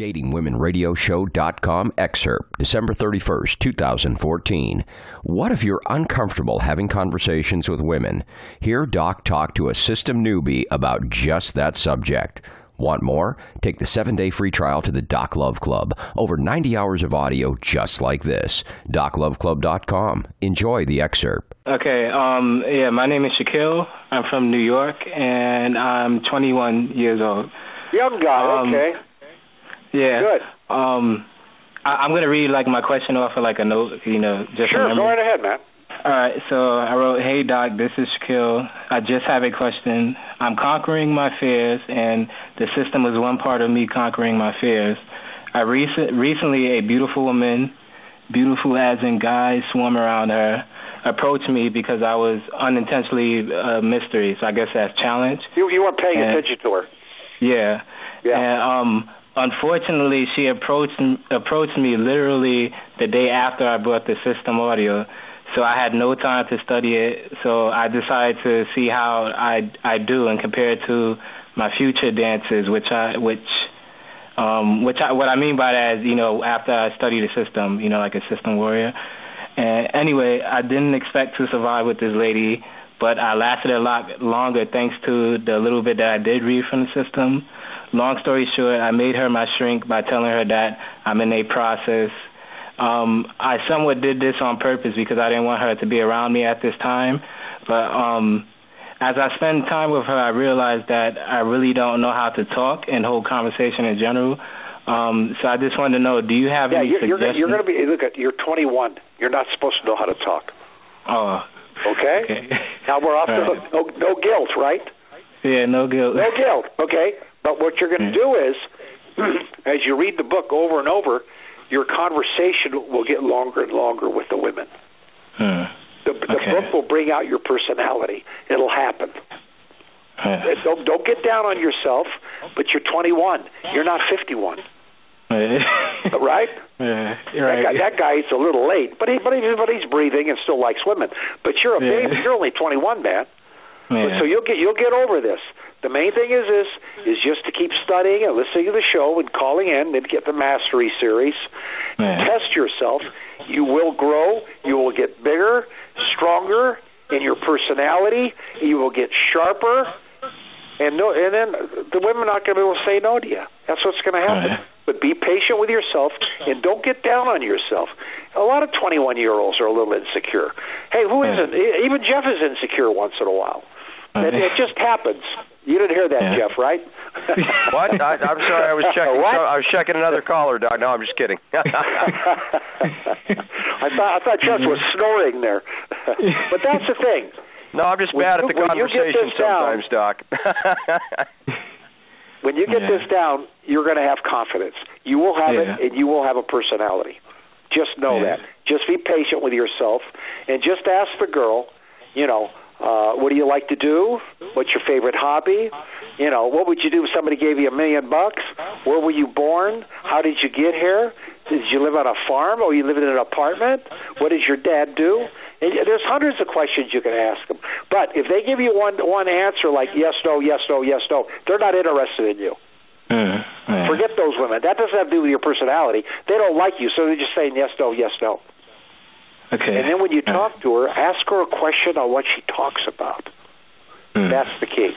datingwomenradioshow.com excerpt, December 31st, 2014. What if you're uncomfortable having conversations with women? Hear Doc talk to a system newbie about just that subject. Want more? Take the seven day free trial to the Doc Love Club. Over 90 hours of audio just like this. DocLoveClub.com. Enjoy the excerpt. Okay, um, yeah, my name is Shaquille. I'm from New York, and I'm 21 years old. Young guy, Um, okay. Yeah. Good. Um, I, I'm gonna read like my question off of like a note, you know, just Sure, remember. go right ahead, man. All right, so I wrote, "Hey Doc, this is Shaquille. I just have a question. I'm conquering my fears, and the system is one part of me conquering my fears. I rec- recently a beautiful woman, beautiful as in guys swarm around her, approached me because I was unintentionally a mystery. So I guess that's challenge. You you weren't paying Yeah. attention to her. Yeah. Yeah. And um unfortunately she approached approached me literally the day after I bought the system audio. So I had no time to study it. So I decided to see how I I do and compare it to my future dances which I which um which I what I mean by that is, you know, after I study the system, you know, like a system warrior. And anyway, I didn't expect to survive with this lady, but I lasted a lot longer thanks to the little bit that I did read from the system. Long story short, I made her my shrink by telling her that I'm in a process. Um, I somewhat did this on purpose because I didn't want her to be around me at this time. But um, as I spend time with her, I realized that I really don't know how to talk and hold conversation in general. Um, so I just wanted to know, do you have Yeah, any you're, you're, suggestions? you're going to be. Look at you're 21. You're not supposed to know how to talk. Oh, Okay. okay. Now we're off All the right. No, no guilt, right? yeah, no guilt. No guilt. Okay. But what you're going to do is, as you read the book over and over, your conversation will get longer and longer with the women. Hmm. The, the Okay. book will bring out your personality. It'll happen. Yeah. Uh, Don't don't get down on yourself. But you're 21. You're not 51, right? yeah, That guy, that guy's a little late, but he, but, he, but he's breathing and still likes women. But you're a Yeah. baby. You're only 21, man. yeah. So you'll get you'll get over this. The main thing is this is just to keep studying and listening to the show and calling in and get the mastery series. Yeah. Test yourself. You will grow. You will get bigger, stronger in your personality. You will get sharper. And no, and then the women are not going to be able to say no to you. That's what's going to happen. Right. But be patient with yourself and don't get down on yourself. A lot of 21 year olds are a little insecure. Hey, who isn't? Even Jeff is insecure once in a while. It, it just happens. You didn't hear that, Yeah. Jeff, right? What? I, I'm sorry. I was checking. What? I was checking another caller, Doc. No, I'm just kidding. I thought I thought Jeff was snoring there, but that's the thing. no, I'm just When bad you- at the when you get conversation this down- sometimes, Doc. When you get Yeah. this down, you're going to have confidence. You will have Yeah. it, and you will have a personality. Just know Yeah. that. Just be patient with yourself, and just ask the girl. You know, uh, what do you like to do? What's your favorite hobby? You know, what would you do if somebody gave you a million bucks? Where were you born? How did you get here? Did you live on a farm or you live in an apartment? What does your dad do? And there's hundreds of questions you can ask them. But if they give you one one answer like yes, no, yes, no, yes, no, they're not interested in you. Hmm. Yeah. Forget those women. That doesn't have to do with your personality. They don't like you, so they're just saying yes, no, yes, no. Okay. And then when you talk to her, ask her a question on what she talks about. Hmm. That's the key.